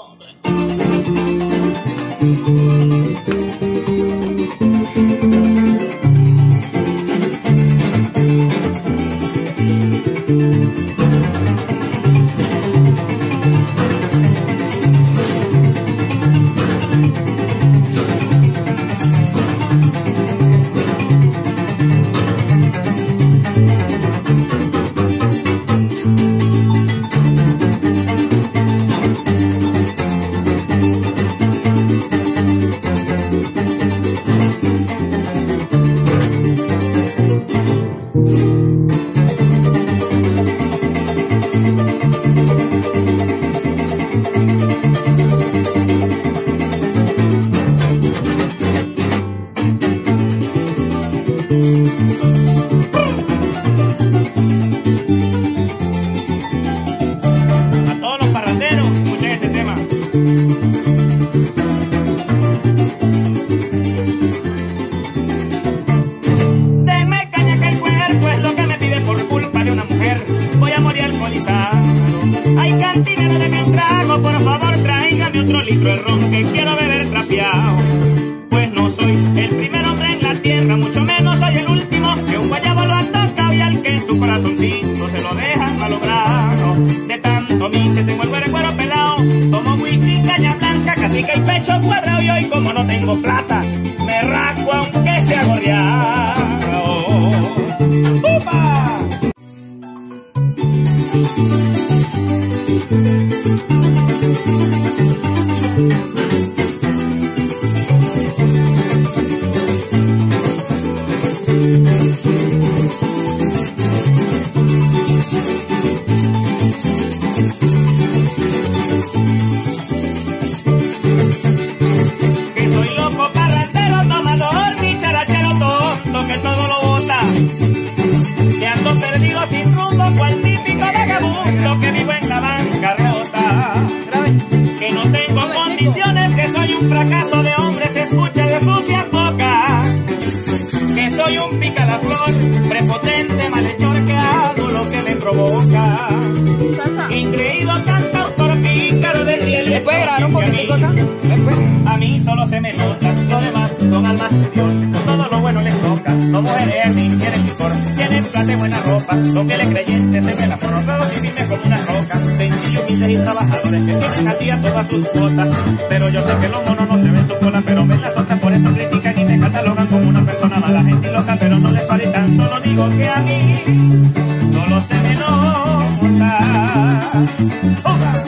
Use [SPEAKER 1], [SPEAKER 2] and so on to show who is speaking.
[SPEAKER 1] Stop it. A todos los parrateros, escuchen este tema. Deme caña que el cuerpo es lo que me pide por culpa de una mujer. Voy a morir alcoholizado. Hay cantinero de me trago. Por favor, traigame otro litro de ron que quiero beber trapeado. su corazoncito se lo dejan a los. De tanto miche tengo el cuero, cuero pelado. Tomo whisky, caña blanca, casica y pecho cuadrado. Y hoy, como no tengo plata, me rasco aunque sea gorriado. ¡Upa! Que soy loco, parrandero, tomador, dicharachero tonto, que todo lo bota. Que ando perdido sin rumbo, cual típico vagabundo que vivo en la bancarrota. Que no tengo condiciones, que soy un fracaso de hombres, escucha de sucias bocas. Que soy un pica la flor, prepotente, malhechor que hago lo que me provoca.
[SPEAKER 2] a
[SPEAKER 1] mí solo se me nota. Los demás son almas de Dios, con todo lo bueno les toca. Son mujeres ni tienen licor, tienen plata y buena ropa. Son fieles creyentes, se velan por honrados y viven como una roca. Sencillos, humildes y trabajadores que tienen a día todas sus cuotas. Pero yo sé que los monos no se ven su cola, pero ven las otras, por eso critican y me catalogan como una persona mala, gente loca, pero no les parece tan solo digo que a mí solo se me nota. ¡Opa!